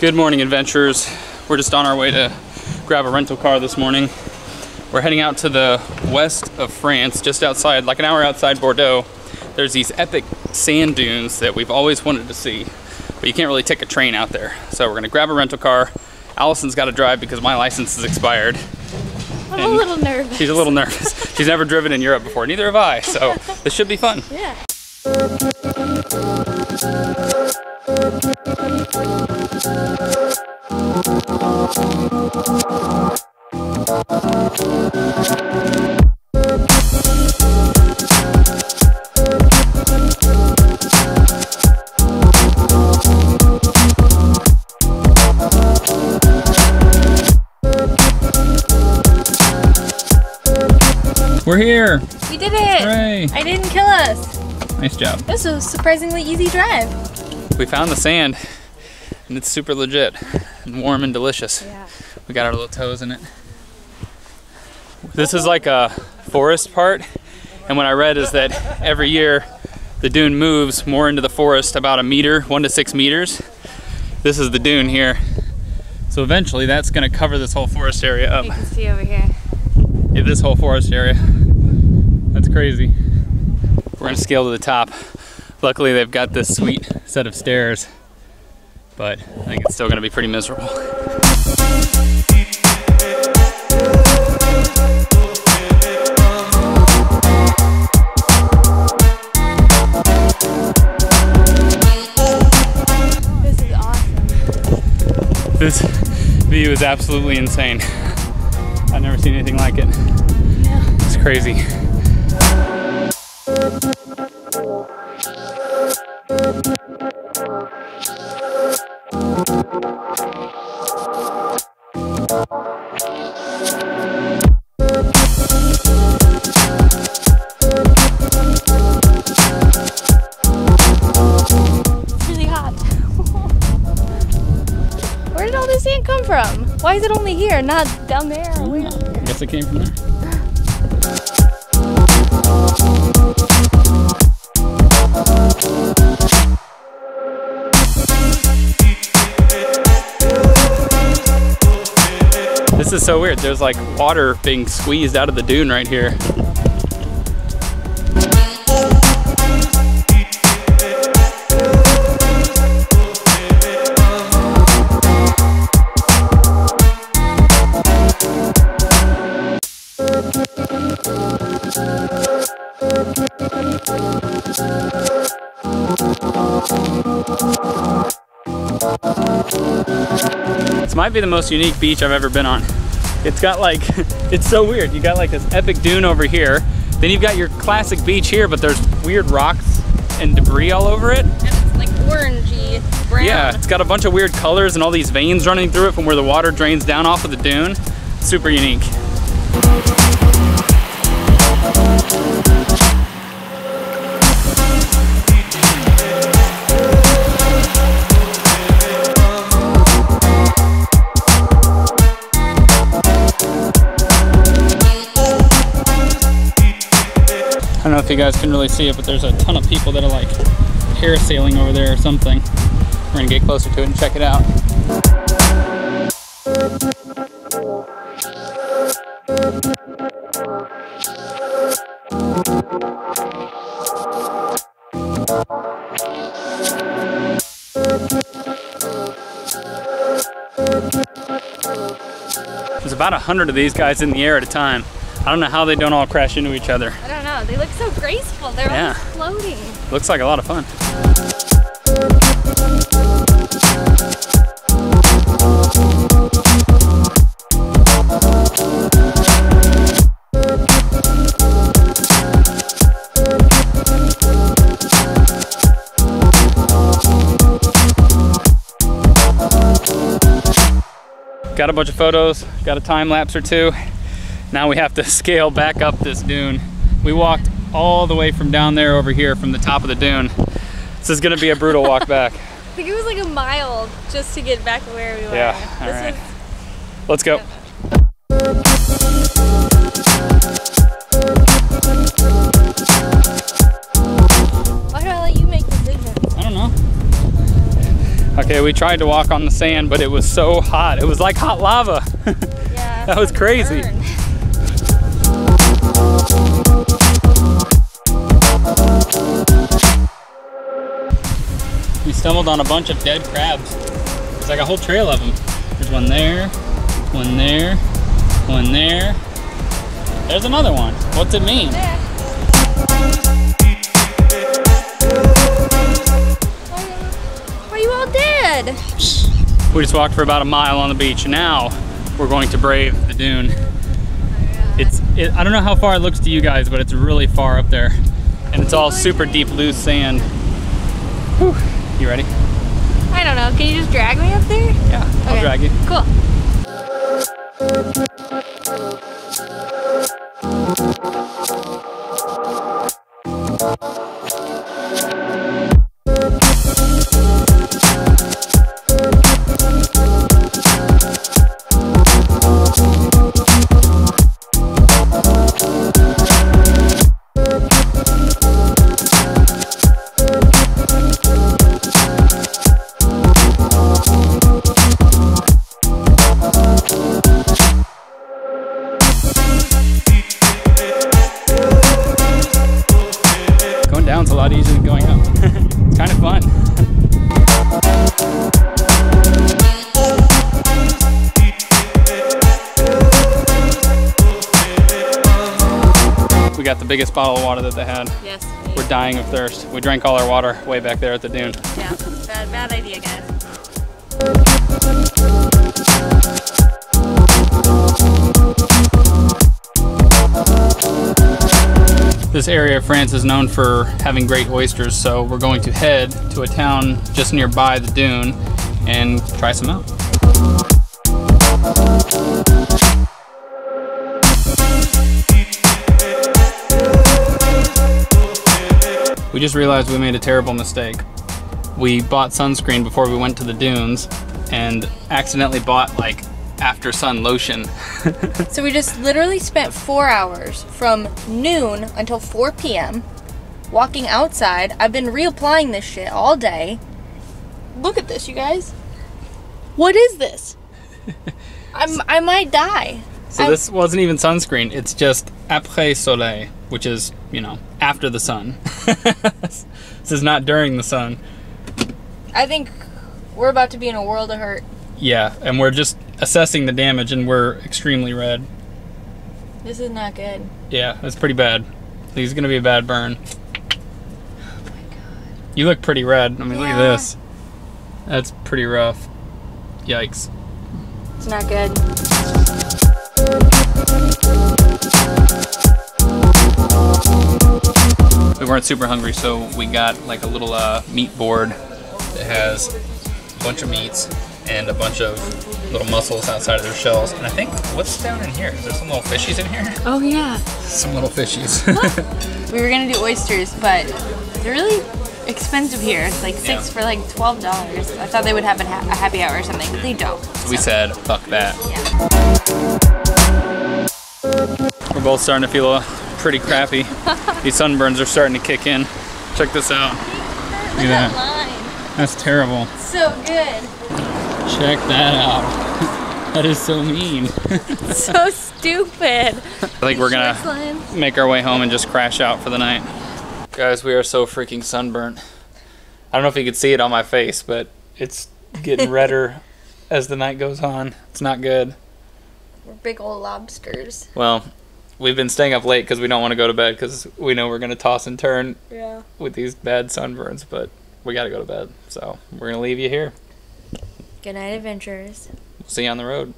Good morning, adventurers. We're just on our way to grab a rental car this morning. We're heading out to the west of France, just outside, like an hour outside Bordeaux. There's these epic sand dunes that we've always wanted to see, but you can't really take a train out there. So we're gonna grab a rental car. Allison's got to drive because my license is expired. I'm And a little nervous. She's a little nervous. She's never driven in Europe before, neither have I. So this should be fun. Yeah. We're here. We did it! Hooray. I didn't kill us. Nice job. This was a surprisingly easy drive. We found the sand and it's super legit and warm and delicious. Yeah. We got our little toes in it. This is like a forest part, and what I read is that every year the dune moves more into the forest about a meter, one to six meters. This is the dune here. So eventually that's gonna cover this whole forest area up. You can see over here. Yeah, this whole forest area. That's crazy. We're gonna scale to the top. Luckily they've got this sweet set of stairs, but I think it's still gonna be pretty miserable. This is awesome. This view is absolutely insane. I've never seen anything like it. Yeah. It's crazy. Why is it only here, not down there? there? Guess it came from there. This is so weird. There's like water being squeezed out of the dune right here. This might be the most unique beach I've ever been on. It's got like, it's so weird. You got like this epic dune over here. Then you've got your classic beach here, but there's weird rocks and debris all over it. And it's like orangey brown. Yeah, it's got a bunch of weird colors and all these veins running through it from where the water drains down off of the dune. Super unique. If you guys can really see it, but there's a ton of people that are like parasailing over there or something. We're gonna get closer to it and check it out. There's about a hundred of these guys in the air at a time. I don't know how they don't all crash into each other. I don't know. They look so graceful. They're Yeah. always floating. Looks like a lot of fun. Got a bunch of photos, got a time lapse or two. Now we have to scale back up this dune. We walked all the way from down there over here from the top of the dune. This is gonna be a brutal walk back. I think it was like a mile just to get back where we were. Yeah, all right. is- Let's go. why do I let you make decisions? I don't know. Okay, we tried to walk on the sand, but it was so hot. It was like hot lava. Yeah. That was crazy. burn. We stumbled on a bunch of dead crabs. It's like a whole trail of them. There's one there, one there, one there. There's another one. What's it mean? Why oh, are you all dead? We just walked for about a mile on the beach. Now we're going to brave the dune. Oh, it's, it, I don't know how far it looks to you guys, but it's really far up there. And it's all super deep, loose sand. Whew. You ready? I don't know. Can you just drag me up there? Yeah, I'll drag you. Cool. Down's a lot easier than going up. it's kind of fun. We got the biggest bottle of water that they had. Yes. We're dying of thirst. We drank all our water way back there at the dune. Yeah. Bad, bad idea, guys. This area of France is known for having great oysters, so we're going to head to a town just nearby the dune and try some out. We just realized we made a terrible mistake. We bought sunscreen before we went to the dunes and accidentally bought like after sun lotion. So we just literally spent four hours from noon until 4 p.m. walking outside. I've been reapplying this shit all day. Look at this, you guys. What is this? I'm, I might die. So I'm- this wasn't even sunscreen. It's just après soleil, which is, you know, after the sun. this is not during the sun. I think we're about to be in a world of hurt. Yeah, and we're just assessing the damage and we're extremely red. This is not good. Yeah, it's pretty bad. It's gonna be a bad burn. Oh my god. You look pretty red. I mean, look at this. That's pretty rough. Yikes. It's not good. We weren't super hungry, so we got like a little uh, meat board that has a bunch of meats and a bunch of little mussels outside of their shells. And I think, what's down in here? Is there some little fishies in here? Oh, yeah. Some little fishies. We were gonna do oysters, but they're really expensive here. It's like six Yeah. for like twelve dollars. I thought they would have a, ha- a happy hour or something, but they don't. we said, fuck that. Yeah. We're both starting to feel uh, pretty crappy. These sunburns are starting to kick in. Check this out. Look at that. line. That's terrible. So good. Check that out. that is so mean. So stupid. I think we're gonna make our way home and just crash out for the night. Guys, we are so freaking sunburnt. I don't know if you could see it on my face, but it's getting redder as the night goes on. It's not good. We're big old lobsters. Well, we've been staying up late because we don't want to go to bed because we know we're gonna toss and turn Yeah. with these bad sunburns, but we gotta go to bed. So we're gonna leave you here. Good night, adventurers. See you on the road.